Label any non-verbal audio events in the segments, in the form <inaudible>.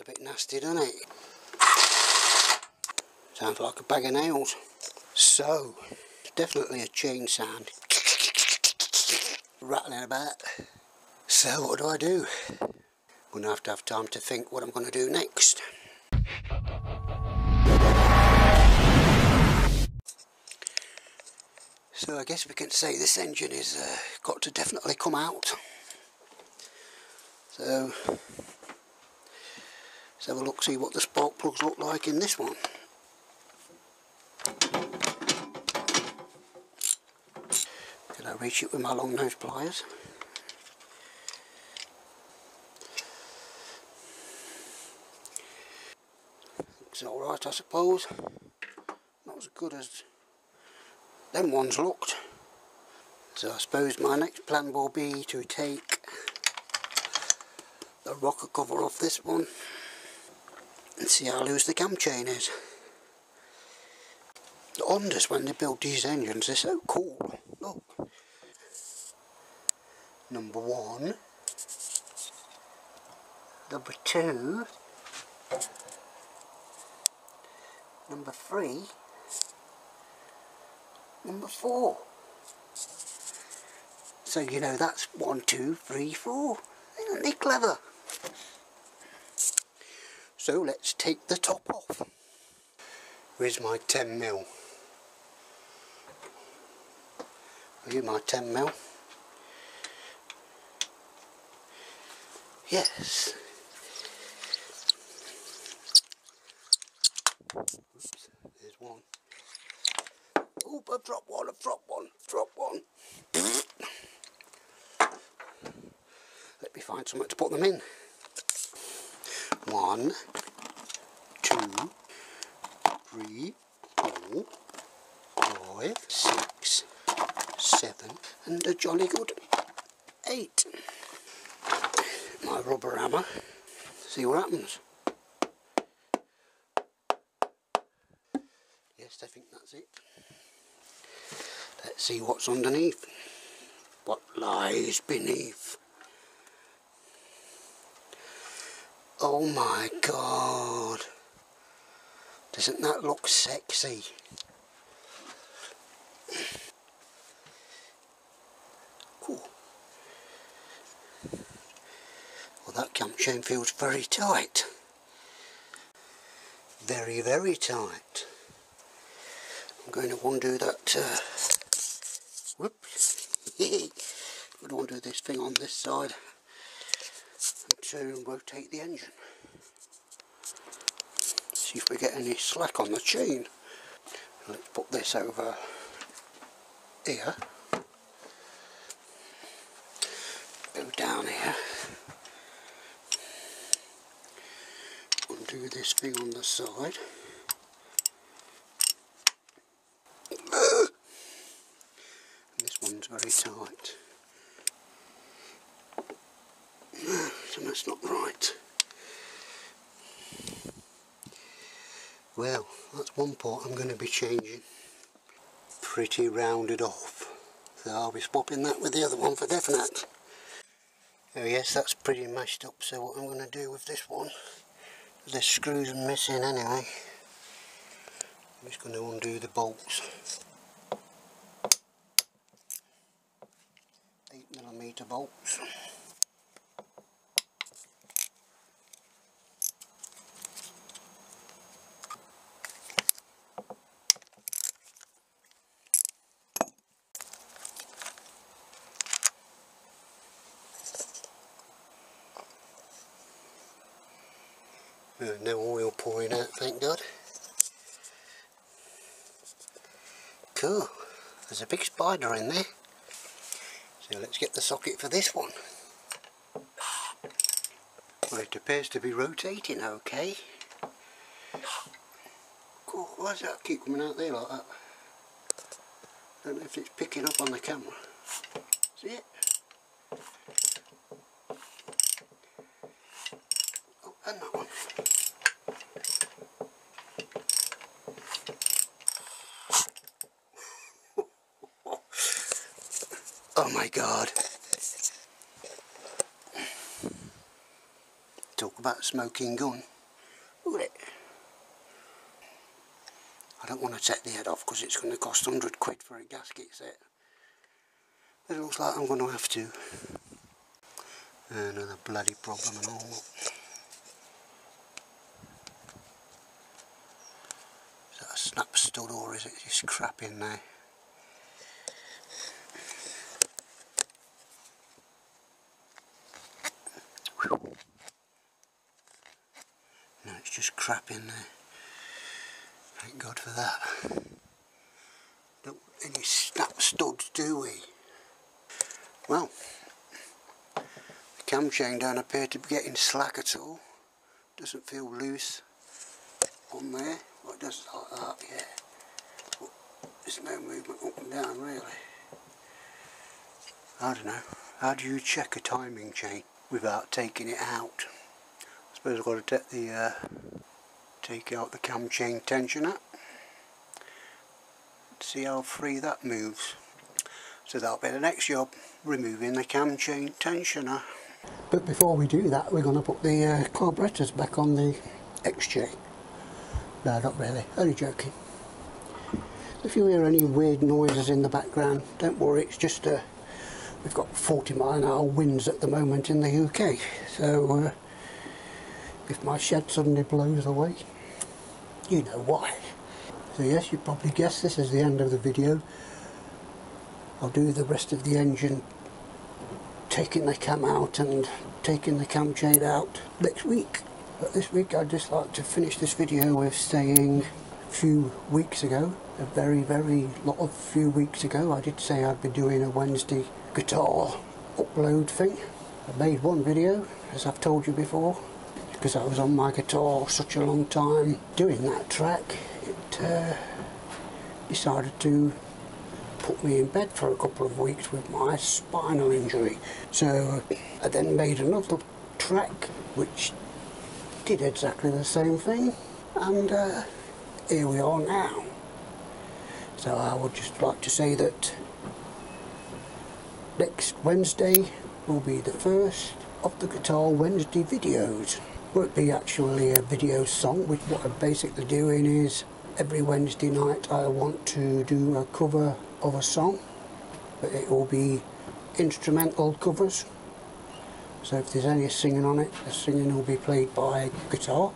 Smells a bit nasty, doesn't it? Sounds like a bag of nails. So, definitely a chain sound. Rattling about. So, what do I do? I'm to have to have time to think what I'm to do next. So I guess we can say this engine has uh, got to definitely come out. So let's have a look, see what the spark plugs look like in this one. Can I reach it with my long nose pliers? It's alright I suppose. Not as good as them ones looked. So I suppose my next plan will be to take the rocker cover off this one and see how loose the cam chain is. The Hondas when they build these engines they're so cool. Look. Number one. Number two. Number three number four. So you know that's one, two, three, four. Isn't they clever? So let's take the top off. Where's my 10 mil? Are you my 10 mil? Yes. Oops, there's one. Oop, I've dropped one, I've dropped one, dropped one. Let me find somewhere to put them in. One, three, four, five, six, seven, and a jolly good eight. My rubber hammer. See what happens. Yes, I think that's it. Let's see what's underneath. What lies beneath. Oh my god. Doesn't that look sexy? Cool. Well that cam chain feels very tight. Very, very tight. I'm going to undo that uh, whoops <laughs> I'm going to undo this thing on this side and to rotate the engine see if we get any slack on the chain let's put this over here go down here undo this thing on the side This one's very tight. So that's not right. Well, that's one part I'm going to be changing. Pretty rounded off. So I'll be swapping that with the other one for definite. Oh yes, that's pretty mashed up. So what I'm going to do with this one, the screws are missing anyway. I'm just going to undo the bolts. 8 millimeter bolts. No oil pouring out, thank God. Cool. There's a big spider in there. So let's get the socket for this one. Well, it appears to be rotating okay. Cool, why does that keep coming out there like that? I don't know if it's picking up on the camera. See it? Oh my god. Talk about smoking gun. Look at it. I don't want to take the head off because it's going to cost 100 quid for a gasket set. But it looks like I'm going to have to. Another bloody problem and all. Is that a snap stud or is it just crap in there? No, it's just crap in there. Thank God for that. Don't any snap studs, do we? Well, the cam chain don't appear to be getting slack at all. Doesn't feel loose on there. Well, it does like that, yeah. But there's no movement up and down, really. I don't know. How do you check a timing chain without taking it out? I suppose I've got to take the uh, take out the cam chain tensioner see how free that moves. So that'll be the next job removing the cam chain tensioner. But before we do that we're going to put the uh, carburetors back on the XJ. No not really. Only joking. If you hear any weird noises in the background don't worry. It's just uh, we've got 40 mile an hour winds at the moment in the UK so uh, if my shed suddenly blows away you know why. So yes, you probably guessed this is the end of the video. I'll do the rest of the engine taking the cam out and taking the cam chain out next week. But this week I'd just like to finish this video with saying few weeks ago, a very very lot of few weeks ago, I did say I'd be doing a Wednesday guitar upload thing. I made one video, as I've told you before, because I was on my guitar such a long time doing that track it uh, decided to put me in bed for a couple of weeks with my spinal injury so I then made another track which did exactly the same thing and uh, here we are now. So I would just like to say that next Wednesday will be the first of the Guitar Wednesday videos. Won't be actually a video song which what I'm basically doing is every Wednesday night I want to do a cover of a song but it will be instrumental covers. So if there's any singing on it the singing will be played by guitar.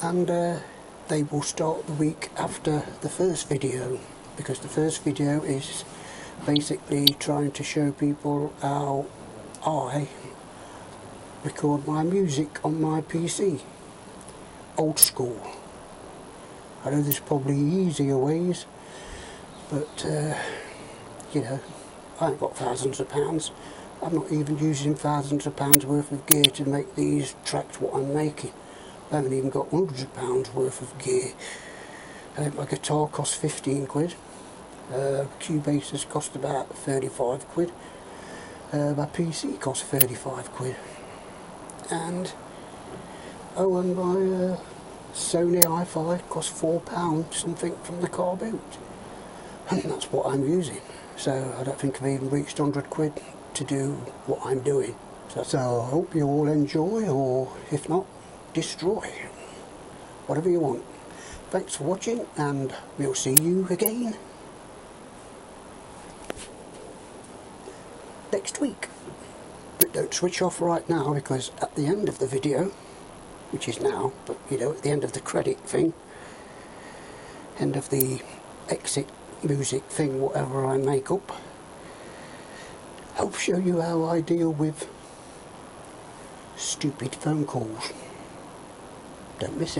And uh, they will start the week after the first video because the first video is basically trying to show people how I record my music on my PC. Old school. I know there's probably easier ways, but uh, you know, I ain't got thousands of pounds. I'm not even using thousands of pounds worth of gear to make these tracks what I'm making. I haven't even got hundreds of pounds worth of gear. Uh, my guitar costs 15 quid. Uh, Cubase has cost about 35 quid. Uh, my PC costs 35 quid and oh and my uh, Sony i5 cost four pounds something from the car boot and that's what I'm using so I don't think I've even reached 100 quid to do what I'm doing so, so I hope you all enjoy or if not destroy whatever you want. Thanks for watching and we'll see you again next week. But don't switch off right now because at the end of the video which is now but you know at the end of the credit thing end of the exit music thing whatever I make up I'll show you how I deal with stupid phone calls don't miss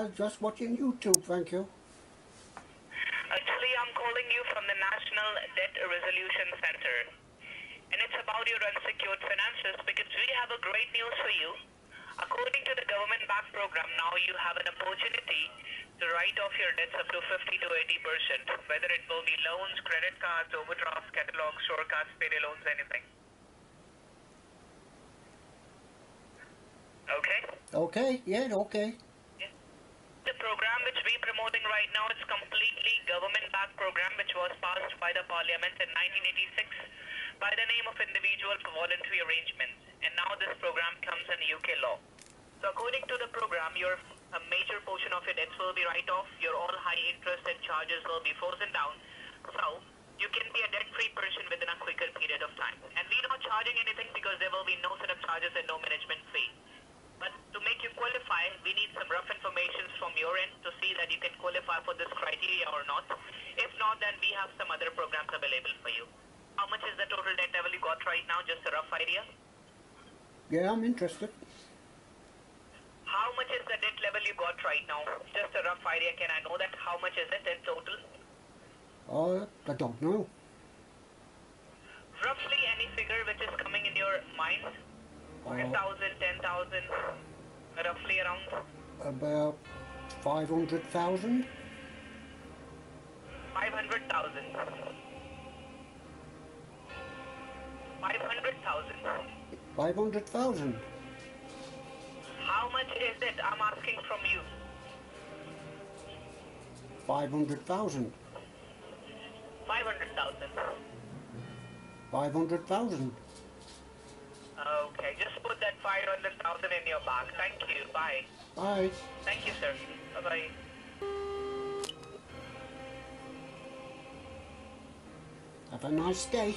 I'm just watching YouTube, thank you. Uh, Actually, I'm calling you from the National Debt Resolution Center. And it's about your unsecured finances because we have a great news for you. According to the government back program, now you have an opportunity to write off your debts up to 50 to 80%, whether it will be loans, credit cards, overdrafts, catalogs, store cards, payday loans, anything. Okay? Okay, yeah, okay. The program which we're promoting right now is completely government-backed program which was passed by the parliament in 1986 by the name of individual voluntary arrangements and now this program comes in UK law. So according to the program your a major portion of your debts will be write-off, your all high interest and charges will be frozen down. So you can be a debt-free person within a quicker period of time. And we're not charging anything because there will be no setup charges and no management fee. But to make you qualify, we need some rough information from your end to see that you can qualify for this criteria or not. If not, then we have some other programs available for you. How much is the total debt level you got right now? Just a rough idea. Yeah, I'm interested. How much is the debt level you got right now? Just a rough idea. Can I know that? How much is it in total? Uh, I don't know. Roughly any figure which is coming in your mind? Uh, 5,000, 10,000, roughly around? about 500,000? 500,000. 500,000. 500,000. How much is it? I'm asking from you. 500,000. 500,000. 500,000. Okay, just put that 500,000 in your bag. Thank you. Bye. Bye. Thank you, sir. Bye-bye. Have a nice day.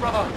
Brother.